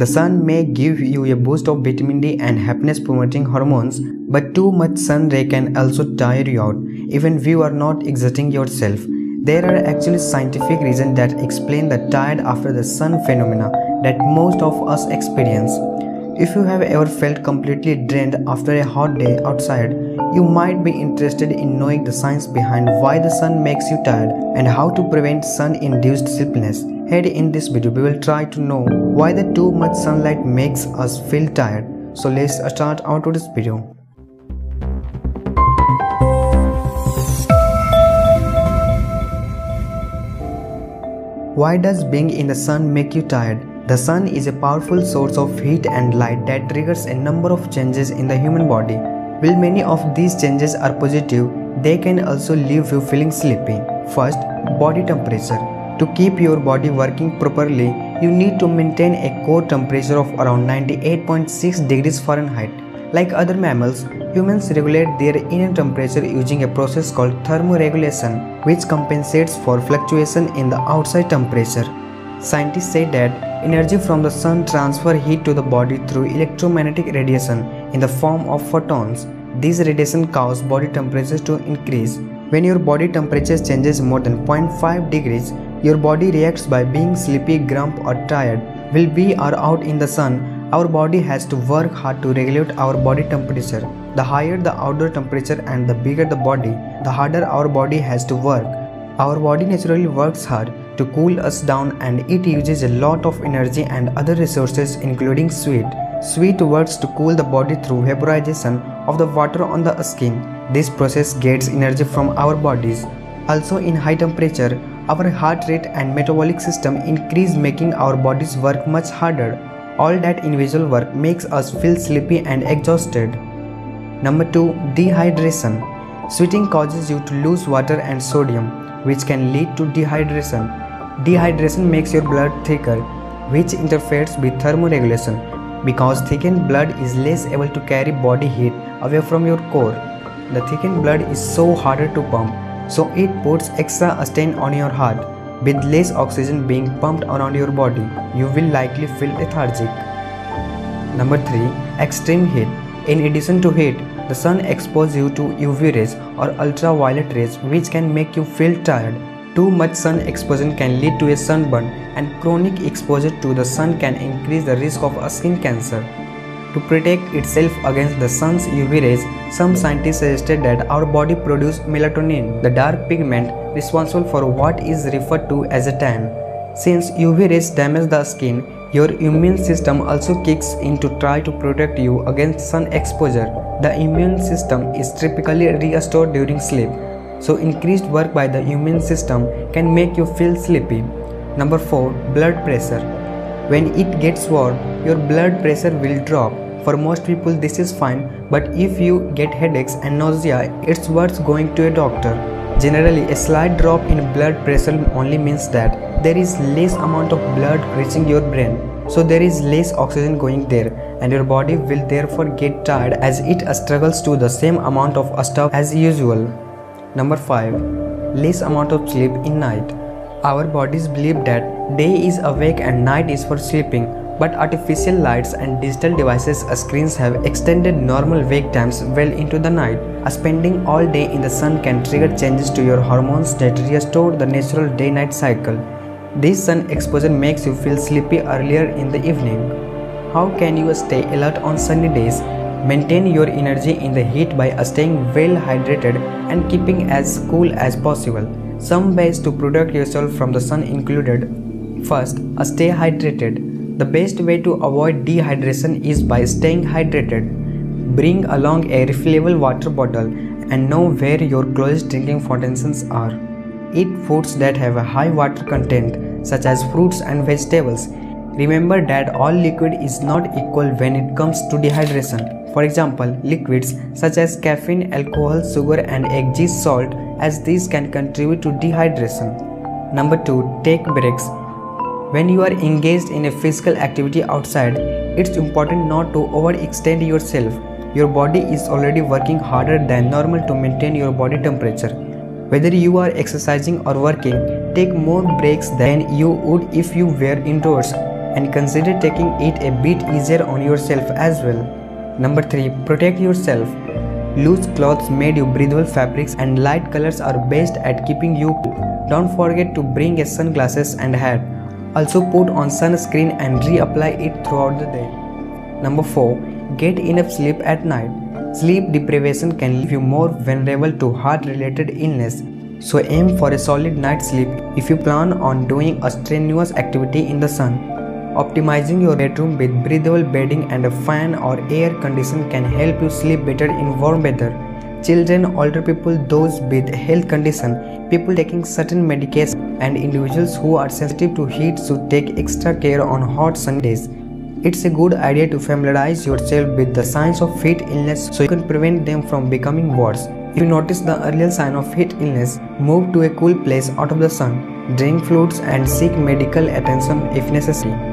The sun may give you a boost of vitamin D and happiness promoting hormones, but too much sun ray can also tire you out, even if you are not exerting yourself. There are actually scientific reasons that explain the tired after the sun phenomena that most of us experience. If you have ever felt completely drained after a hot day outside, you might be interested in knowing the science behind why the sun makes you tired and how to prevent sun-induced sleepiness. Here in this video, we will try to know why the too much sunlight makes us feel tired. So let's start out today's video. Why does being in the sun make you tired? The sun is a powerful source of heat and light that triggers a number of changes in the human body. While many of these changes are positive, they can also leave you feeling sleepy. First, body temperature. To keep your body working properly, you need to maintain a core temperature of around 98.6 degrees Fahrenheit. Like other mammals, humans regulate their inner temperature using a process called thermoregulation, which compensates for fluctuation in the outside temperature. Scientists say that Energy from the sun transfer heat to the body through electromagnetic radiation in the form of photons. These radiation cause body temperature to increase. When your body temperature changes more than 0.5 degrees, your body reacts by being sleepy, grump or tired. While we are out in the sun, our body has to work hard to regulate our body temperature. The higher the outdoor temperature and the bigger the body, the harder our body has to work. Our body naturally works hard to cool us down and it uses a lot of energy and other resources including sweat. Sweat works to cool the body through vaporization of the water on the skin. This process gets energy from our bodies. Also in high temperature, our heart rate and metabolic system increase making our bodies work much harder. All that individual work makes us feel sleepy and exhausted. Number 2. Dehydration Sweating causes you to lose water and sodium, which can lead to dehydration. Dehydration makes your blood thicker, which interferes with thermoregulation. Because thickened blood is less able to carry body heat away from your core. The thickened blood is so harder to pump, so it puts extra strain on your heart. With less oxygen being pumped around your body, you will likely feel lethargic. Number 3. Extreme heat. In addition to heat, the sun exposes you to UV rays or ultraviolet rays which can make you feel tired. Too much sun exposure can lead to a sunburn and chronic exposure to the sun can increase the risk of a skin cancer. To protect itself against the sun's UV rays, some scientists suggested that our body produces melatonin, the dark pigment responsible for what is referred to as a tan. Since UV rays damage the skin, your immune system also kicks in to try to protect you against sun exposure. The immune system is typically restored during sleep so increased work by the immune system can make you feel sleepy. Number 4. Blood pressure. When it gets warm, your blood pressure will drop. For most people this is fine, but if you get headaches and nausea, it's worth going to a doctor. Generally, a slight drop in blood pressure only means that there is less amount of blood reaching your brain, so there is less oxygen going there and your body will therefore get tired as it struggles to the same amount of stuff as usual. Number 5. Less amount of sleep in night. Our bodies believe that day is awake and night is for sleeping, but artificial lights and digital devices screens have extended normal wake times well into the night. Spending all day in the sun can trigger changes to your hormones that restore the natural day-night cycle. This sun exposure makes you feel sleepy earlier in the evening. How can you stay alert on sunny days Maintain your energy in the heat by staying well hydrated and keeping as cool as possible. Some ways to protect yourself from the sun included First, stay hydrated. The best way to avoid dehydration is by staying hydrated. Bring along a refillable water bottle and know where your closest drinking fountains are. Eat foods that have a high water content such as fruits and vegetables. Remember that all liquid is not equal when it comes to dehydration. For example, liquids such as caffeine, alcohol, sugar and egg salt as these can contribute to dehydration. Number 2. Take breaks. When you are engaged in a physical activity outside, it's important not to overextend yourself. Your body is already working harder than normal to maintain your body temperature. Whether you are exercising or working, take more breaks than you would if you were indoors. and consider taking it a bit easier on yourself as well. Number 3. Protect yourself. Loose clothes made of breathable fabrics and light colors are best at keeping you cool. Don't forget to bring a sunglasses and hat. Also put on sunscreen and reapply it throughout the day. Number 4. Get enough sleep at night. Sleep deprivation can leave you more vulnerable to heart related illness. So aim for a solid night's sleep if you plan on doing a strenuous activity in the sun. Optimizing your bedroom with breathable bedding and a fan or air condition can help you sleep better in warm weather. Children, older people, those with health condition, people taking certain medications, and individuals who are sensitive to heat should take extra care on hot Sundays. days. It's a good idea to familiarize yourself with the signs of heat illness so you can prevent them from becoming worse. If you notice the earlier sign of heat illness, move to a cool place out of the sun, drink fluids and seek medical attention if necessary.